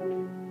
Amen.